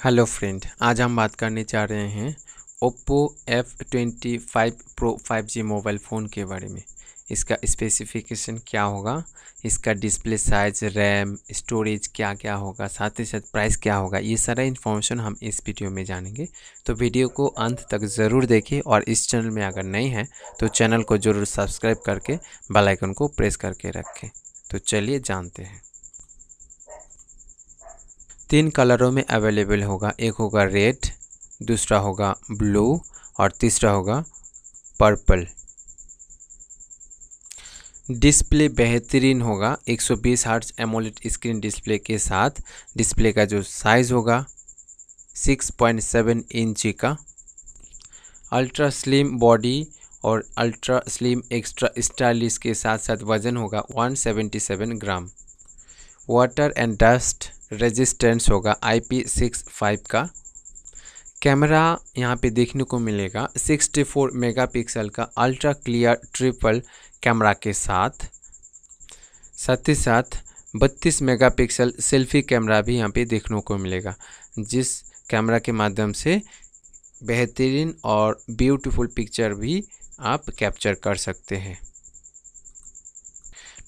Hello friend, आज हम बात करने जा रहे हैं Oppo F twenty five pro five G mobile phone के बारे में। इसका स्पेसिफिकेशन क्या होगा? इसका डिस्प्ले साइज़ रैम स्टोरेज क्या क्या होगा? साथ ही साथ प्राइस क्या होगा? ये सारा इन्फॉर्मेशन हम इस वीडियो में जानेंगे। तो वीडियो को अंत तक ज़रूर देखें और इस चैनल में अगर नहीं है तो चैनल को ज़रूर सब्सक्राइब करके बेल आइकन को प्रेस करके रखें। तो चलिए जानते हैं। तीन कलरों में अवेलेबल होगा। एक होगा रेड, दूसरा होगा ब्लू और तीसरा होगा पर्पल। डिस्प्ले बेहतरीन होगा। 120 बीस हार्ट्स एमोलेट स्क्रीन डिस्प्ले के साथ। डिस्प्ले का जो साइज़ होगा 6.7 इंच का। अल्ट्रा स्लिम बॉडी और अल्ट्रा स्लिम एक्स्ट्रा स्टाइलिश के साथ साथ वज़न होगा 177 gram. Water and dust resistance होगा आई सिक्स फाइव का। कैमरा यहाँ पे देखने को मिलेगा 64 मेगापिक्सल का अल्ट्रा क्लियर ट्रिपल कैमरा के साथ। साथ ही साथ 32 मेगापिक्सल सेल्फी कैमरा भी यहाँ पे देखने को मिलेगा, जिस कैमरा के माध्यम से बेहतरीन और ब्यूटीफुल पिक्चर भी आप कैप्चर कर सकते हैं।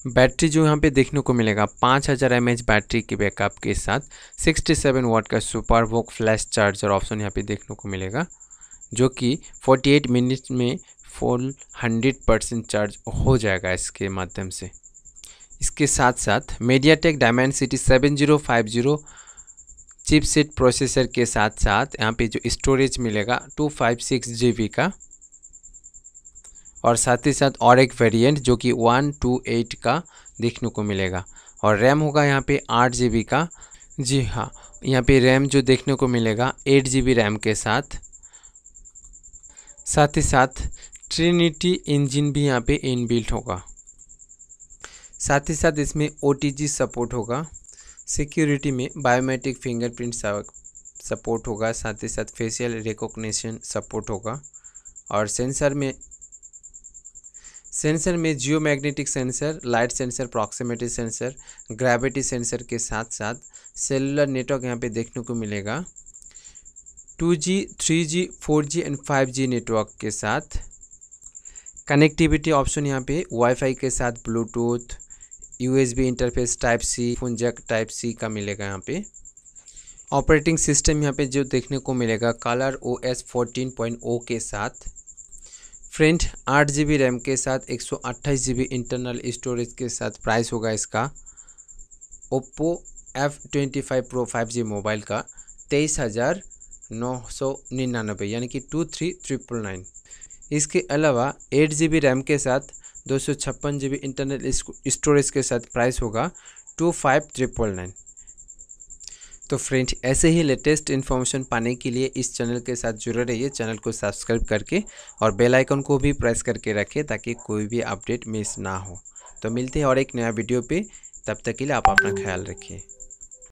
बैटरी जो यहाँ पे देखने को मिलेगा, पाँच हज़ार एमएच बैटरी की बैकअप के साथ सिक्सटी सेवन वाट का super VOOC flash charger option यहाँ पे देखने को मिलेगा, जो कि फोर्टी एट मिनट में फुल हंड्रेड परसेंट चार्ज हो जाएगा इसके माध्यम से। इसके साथ साथ MediaTek Dimensity seven zero five zero chipset processor के साथ साथ यहाँ पे जो स्टोरेज मिलेगा two five six G B का और साथ ही साथ और एक वेरिएंट जो कि वन टू एट का देखने को मिलेगा। और रैम होगा यहाँ पे आठ जीबी का। जी हाँ यहाँ पे रैम जो देखने को मिलेगा एट जी रैम के साथ। साथ ही साथ ट्रिनिटी इंजन भी यहाँ पे इनबिल्ट होगा। साथ ही साथ इसमें ओटीजी सपोर्ट होगा। सिक्योरिटी में बायोमेट्रिक फिंगरप्रिंट सपोर्ट होगा। साथ ही साथ फेशियल रिकॉग्निशन सपोर्ट होगा। और सेंसर में सेंसर में geomagnetic sensor, light sensor proximity sensor gravity sensor के साथ साथ सेलुलर नेटवर्क यहाँ पे देखने को मिलेगा। Two G three G four G and five G network के साथ कनेक्टिविटी ऑप्शन यहाँ पे वाईफाई के साथ Bluetooth USB interface type C phone jack type C का मिलेगा यहाँ पे। ऑपरेटिंग सिस्टम यहाँ पे जो देखने को मिलेगा colour O S point O के साथ। फ्रेंड आठ जी बी रैम के साथ एक सौ अट्ठाईस जी बी इंटरनल स्टोरेज के साथ प्राइस होगा इसका। Oppo F twenty five pro five G mobile का तेईस हज़ार नौ सौ निन्यानबे यानी कि टू थ्री ट्रिपल नाइन इसके अलावा एट जी बी रैम के साथ दो सौ छप्पन जी बी इंटरनल स्टोरेज के साथ प्राइस होगा टू फाइव ट्रिपल नाइन तो फ्रेंड, ऐसे ही लेटेस्ट इन्फॉर्मेशन पाने के लिए इस चैनल के साथ जुड़े रहिए। चैनल को सब्सक्राइब करके और बेल आइकन को भी प्रेस करके रखें ताकि कोई भी अपडेट मिस ना हो। तो मिलते हैं और एक नया वीडियो पे। तब तक के लिए आप अपना ख्याल रखिए।